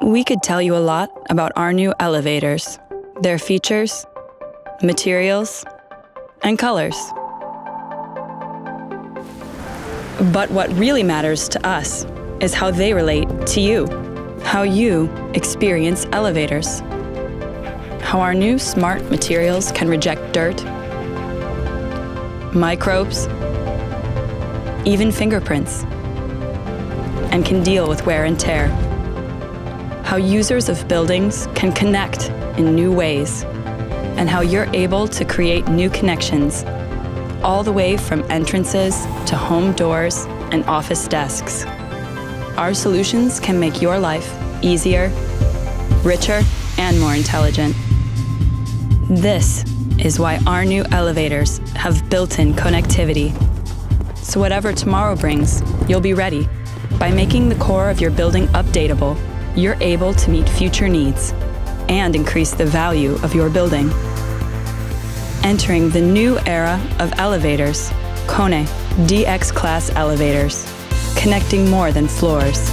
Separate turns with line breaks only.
We could tell you a lot about our new elevators, their features, materials, and colors. But what really matters to us is how they relate to you, how you experience elevators, how our new smart materials can reject dirt, microbes, even fingerprints, and can deal with wear and tear. How users of buildings can connect in new ways, and how you're able to create new connections, all the way from entrances to home doors and office desks. Our solutions can make your life easier, richer, and more intelligent. This is why our new elevators have built-in connectivity. So whatever tomorrow brings, you'll be ready. By making the core of your building updatable, you're able to meet future needs and increase the value of your building. Entering the new era of elevators, Kone DX Class elevators, connecting more than floors.